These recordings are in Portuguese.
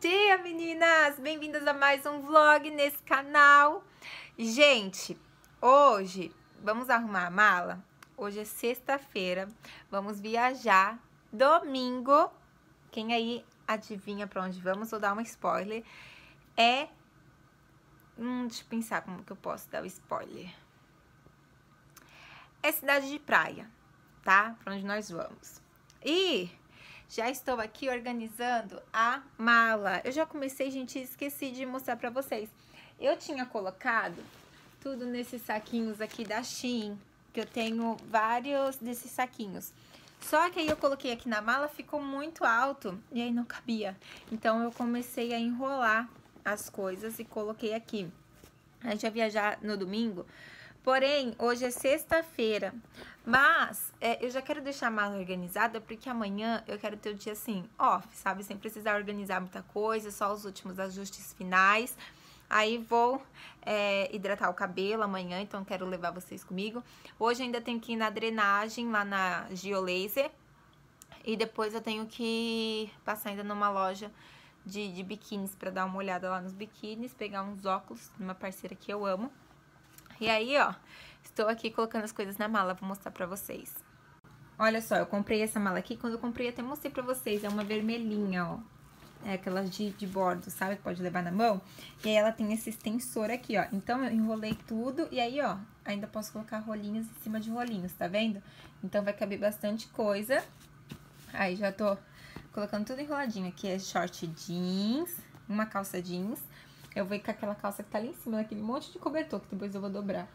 dia, meninas! Bem-vindas a mais um vlog nesse canal. Gente, hoje vamos arrumar a mala. Hoje é sexta-feira, vamos viajar. Domingo, quem aí adivinha pra onde vamos? Vou dar uma spoiler. É... Hum, deixa eu pensar como que eu posso dar o spoiler. É cidade de praia, tá? Pra onde nós vamos. E já estou aqui organizando a mala. Eu já comecei, gente, esqueci de mostrar pra vocês. Eu tinha colocado tudo nesses saquinhos aqui da Shein, que eu tenho vários desses saquinhos. Só que aí eu coloquei aqui na mala, ficou muito alto e aí não cabia. Então eu comecei a enrolar as coisas e coloquei aqui. A gente vai viajar no domingo, Porém, hoje é sexta-feira, mas é, eu já quero deixar mais organizada porque amanhã eu quero ter o dia assim, off, sabe? Sem precisar organizar muita coisa, só os últimos ajustes finais. Aí vou é, hidratar o cabelo amanhã, então quero levar vocês comigo. Hoje ainda tenho que ir na drenagem lá na Geolaser. E depois eu tenho que passar ainda numa loja de, de biquínis para dar uma olhada lá nos biquínis, pegar uns óculos de uma parceira que eu amo. E aí, ó, estou aqui colocando as coisas na mala, vou mostrar pra vocês. Olha só, eu comprei essa mala aqui, quando eu comprei até mostrei pra vocês, é uma vermelhinha, ó. É aquelas de, de bordo, sabe? Pode levar na mão. E aí ela tem esse extensor aqui, ó. Então eu enrolei tudo e aí, ó, ainda posso colocar rolinhos em cima de rolinhos, tá vendo? Então vai caber bastante coisa. Aí já tô colocando tudo enroladinho. Aqui é short jeans, uma calça jeans. Eu vou ir com aquela calça que tá ali em cima, daquele monte de cobertor, que depois eu vou dobrar.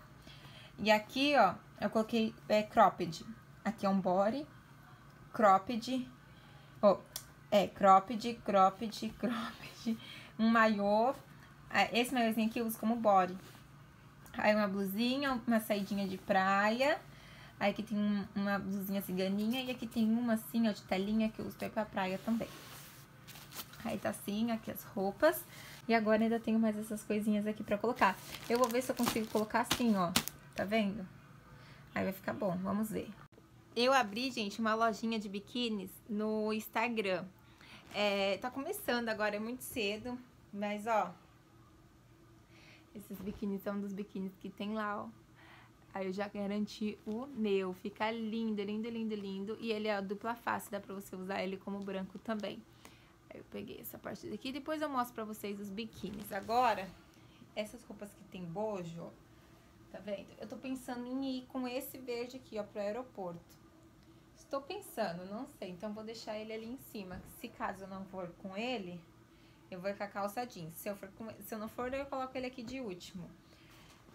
E aqui, ó, eu coloquei é, cropped. Aqui é um body, cropped, oh, é, cropped, cropped, cropped, um maiô. Ah, esse maiôzinho aqui eu uso como body. Aí uma blusinha, uma saidinha de praia. Aí aqui tem um, uma blusinha ciganinha e aqui tem uma assim, ó, de telinha que eu uso pra ir pra praia também. Aí tá assim, aqui as roupas. E agora ainda tenho mais essas coisinhas aqui pra colocar. Eu vou ver se eu consigo colocar assim, ó. Tá vendo? Aí vai ficar bom, vamos ver. Eu abri, gente, uma lojinha de biquínis no Instagram. É, tá começando agora, é muito cedo, mas ó... Esses biquínis são dos biquínis que tem lá, ó. Aí eu já garanti o meu. Fica lindo, lindo, lindo, lindo. E ele é a dupla face, dá pra você usar ele como branco também. Eu peguei essa parte daqui, depois eu mostro pra vocês os biquínis. Agora, essas roupas que tem bojo, tá vendo? Eu tô pensando em ir com esse verde aqui, ó, pro aeroporto. Estou pensando, não sei, então vou deixar ele ali em cima. Se caso eu não for com ele, eu vou com a calça jeans. Se eu, for com, se eu não for, eu coloco ele aqui de último.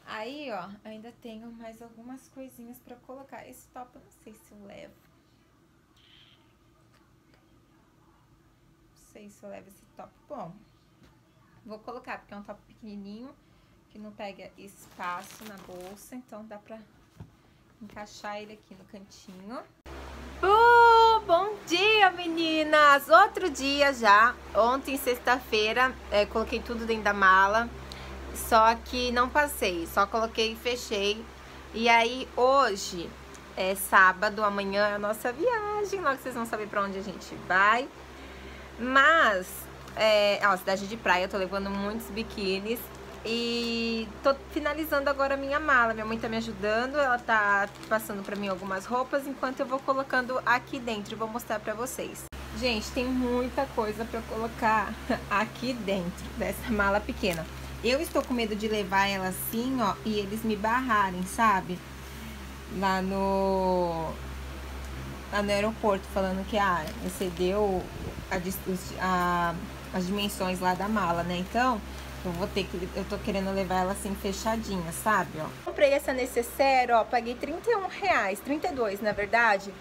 Aí, ó, ainda tenho mais algumas coisinhas pra colocar. Esse top eu não sei se eu levo. Sei se eu levo esse top. Bom, vou colocar, porque é um top pequenininho, que não pega espaço na bolsa, então dá pra encaixar ele aqui no cantinho. Uh, bom dia, meninas! Outro dia já, ontem, sexta-feira, é, coloquei tudo dentro da mala, só que não passei, só coloquei e fechei. E aí, hoje, é sábado, amanhã é a nossa viagem, logo vocês vão saber pra onde a gente vai. Mas, é, ó, cidade de praia, eu tô levando muitos biquínis. E tô finalizando agora a minha mala. Minha mãe tá me ajudando, ela tá passando pra mim algumas roupas, enquanto eu vou colocando aqui dentro. Vou mostrar pra vocês. Gente, tem muita coisa pra colocar aqui dentro dessa mala pequena. Eu estou com medo de levar ela assim, ó, e eles me barrarem, sabe? Lá no lá no aeroporto falando que ah, excedeu a, a, as dimensões lá da mala, né? Então, eu vou ter que. Eu tô querendo levar ela assim fechadinha, sabe? Ó. Comprei essa necessaire, ó, paguei 31 reais, 32 na verdade,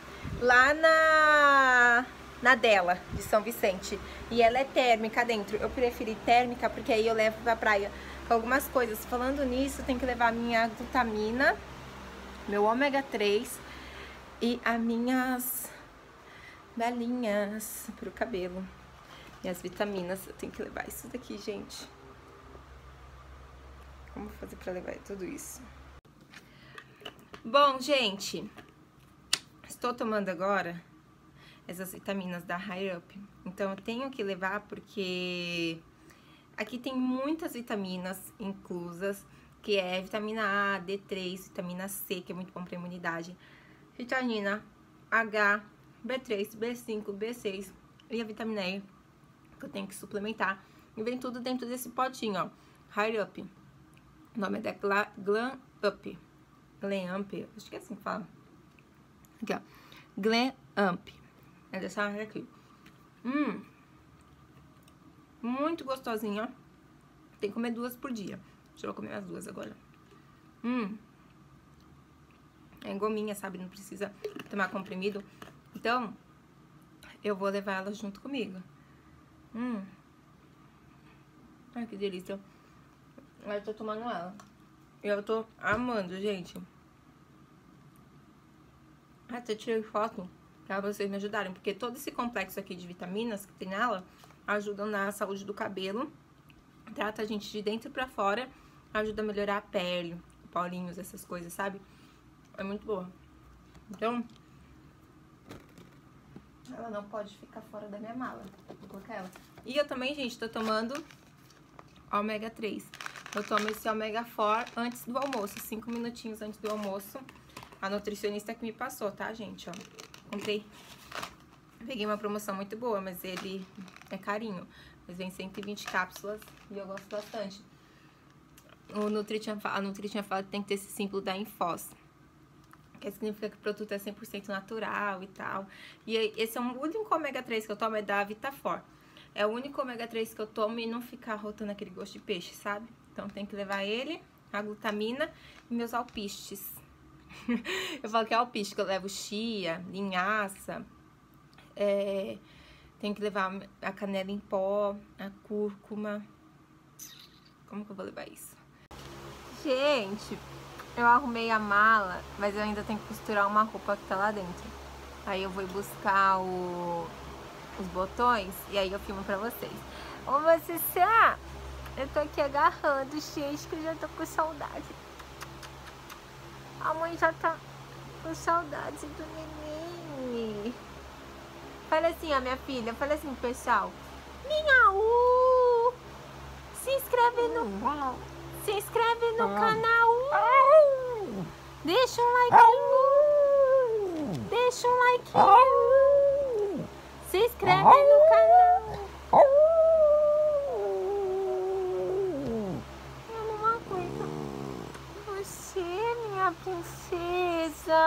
lá na. Na dela, de São Vicente. E ela é térmica dentro. Eu preferi térmica porque aí eu levo pra praia algumas coisas. Falando nisso, tem que levar minha glutamina, meu ômega 3 e as minhas balinhas pro cabelo. E as vitaminas, eu tenho que levar isso daqui, gente. Como fazer pra levar tudo isso? Bom, gente, estou tomando agora essas vitaminas da High Up. Então, eu tenho que levar porque aqui tem muitas vitaminas inclusas, que é vitamina A, D3, vitamina C, que é muito bom para imunidade, vitamina H, B3, B5, B6 e a vitamina E, que eu tenho que suplementar. E vem tudo dentro desse potinho, ó. High Up. O nome é da Glam Up. Glam Up, acho que é assim que fala. Aqui, ó. Glam Up. É dessa área aqui. Hum. Muito gostosinho, ó. Tem que comer duas por dia. Deixa eu comer as duas agora. Hum. É gominha, sabe? Não precisa tomar comprimido. Então, eu vou levar ela junto comigo. Hum. Ai, que delícia. Eu tô tomando ela. Eu tô amando, gente. Até tirei foto pra vocês me ajudarem. Porque todo esse complexo aqui de vitaminas que tem nela ajudam na saúde do cabelo. Trata a gente de dentro pra fora. Ajuda a melhorar a pele, polinhos, essas coisas, sabe? É muito boa. Então, ela não pode ficar fora da minha mala. Vou colocar ela. E eu também, gente, tô tomando ômega 3. Eu tomo esse ômega 4 antes do almoço, 5 minutinhos antes do almoço. A nutricionista que me passou, tá, gente? Ó, comprei. Peguei uma promoção muito boa, mas ele é carinho. Mas vem 120 cápsulas e eu gosto bastante. O Nutrition, a Nutrition fala que tem que ter esse símbolo da Infos que significa que o produto é 100% natural e tal. E esse é o único ômega 3 que eu tomo, é da Vitafor. É o único ômega 3 que eu tomo e não ficar rotando aquele gosto de peixe, sabe? Então tem que levar ele, a glutamina e meus alpistes. eu falo que é alpiste, que eu levo chia, linhaça, é, tem que levar a canela em pó, a cúrcuma. Como que eu vou levar isso? Gente, eu arrumei a mala, mas eu ainda tenho que costurar uma roupa que tá lá dentro. Aí eu vou buscar o, os botões e aí eu filmo pra vocês. Ô, Macissá, eu tô aqui agarrando, gente, que eu já tô com saudade. A mãe já tá com saudade do neném. Fala assim, ó, minha filha, fala assim pessoal. Minha U! Se inscreve no... Se inscreve no canal Deixa um like. Deixa um like. Se inscreve no canal. Uma coisa. Você, minha princesa.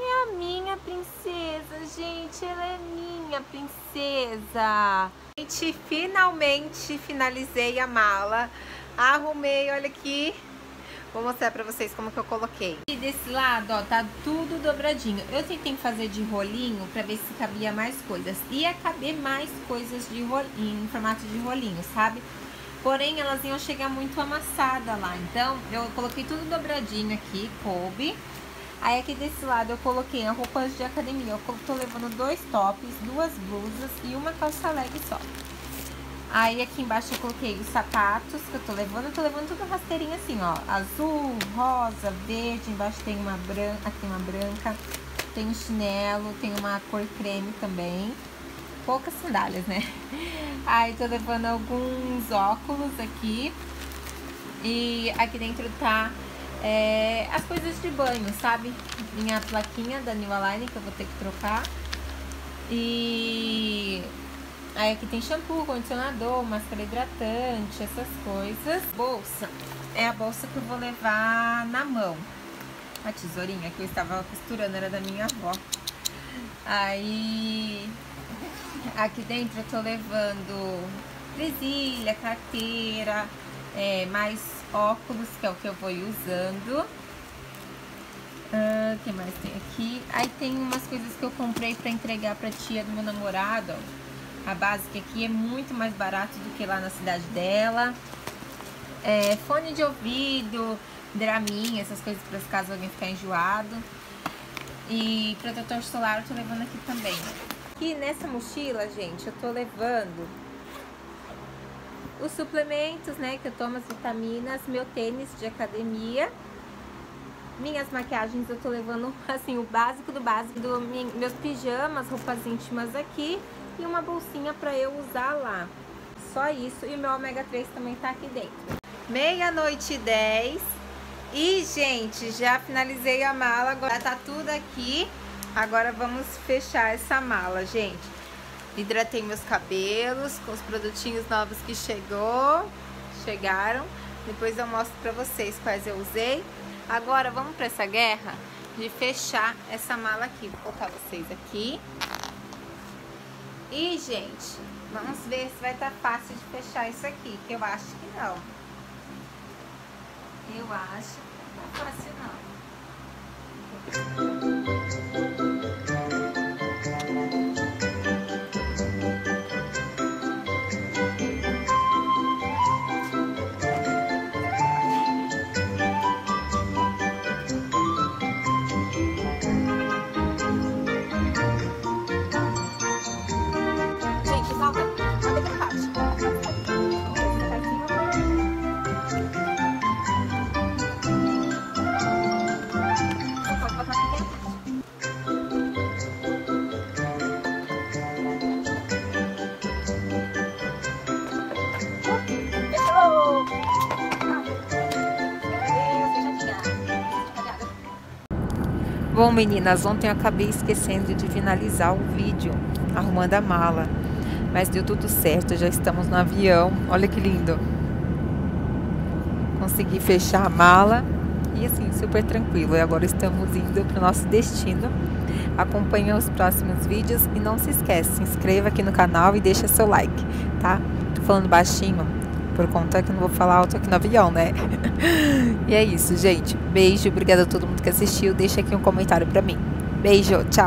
É a minha princesa, gente. Ela é minha princesa. Gente, finalmente finalizei a mala. Arrumei, olha aqui. Vou mostrar pra vocês como que eu coloquei. E desse lado, ó, tá tudo dobradinho. Eu tentei fazer de rolinho pra ver se cabia mais coisas. Ia caber mais coisas de rolinho, em formato de rolinho, sabe? Porém, elas iam chegar muito amassada lá. Então, eu coloquei tudo dobradinho aqui, coube. Aí aqui desse lado eu coloquei a roupas de academia. Eu tô levando dois tops, duas blusas e uma calça leg só. Aí aqui embaixo eu coloquei os sapatos que eu tô levando. Eu tô levando tudo rasteirinho assim, ó. Azul, rosa, verde. Embaixo tem uma branca, aqui tem uma branca. Tem um chinelo, tem uma cor creme também. Poucas sandálias, né? Aí tô levando alguns óculos aqui. E aqui dentro tá é, as coisas de banho, sabe? Minha plaquinha da New Align que eu vou ter que trocar. E Aí aqui tem shampoo, condicionador, máscara hidratante, essas coisas. Bolsa. É a bolsa que eu vou levar na mão. A tesourinha que eu estava costurando era da minha avó. Aí aqui dentro eu tô levando presilha, carteira, é, mais óculos, que é o que eu vou ir usando. O uh, que mais tem aqui? Aí tem umas coisas que eu comprei pra entregar pra tia do meu namorado, ó. A básica aqui é muito mais barato do que lá na cidade dela. É, fone de ouvido, Dramin, essas coisas para caso alguém ficar enjoado. E protetor solar eu tô levando aqui também. Aqui nessa mochila, gente, eu tô levando os suplementos, né, que eu tomo as vitaminas, meu tênis de academia minhas maquiagens eu tô levando, assim, o básico do básico, do, meus pijamas, roupas íntimas aqui e uma bolsinha pra eu usar lá. Só isso. E o meu ômega 3 também tá aqui dentro. Meia-noite e 10. E, gente, já finalizei a mala, agora tá tudo aqui. Agora vamos fechar essa mala, gente. Hidratei meus cabelos com os produtinhos novos que chegou, chegaram. Depois eu mostro pra vocês quais eu usei. Agora vamos para essa guerra de fechar essa mala aqui. Vou colocar vocês aqui. E, gente, vamos ver se vai estar tá fácil de fechar isso aqui, que eu acho que não. Eu acho que não é fácil não. Bom, meninas, ontem eu acabei esquecendo de finalizar o vídeo arrumando a mala. Mas deu tudo certo, já estamos no avião. Olha que lindo. Consegui fechar a mala e assim, super tranquilo. E agora estamos indo para o nosso destino. Acompanhe os próximos vídeos e não se esqueça, se inscreva aqui no canal e deixa seu like, tá? Tô falando baixinho, por conta que eu não vou falar alto aqui no avião, né? e é isso, gente. Beijo, obrigada a todo mundo que assistiu. Deixa aqui um comentário pra mim. Beijo, tchau.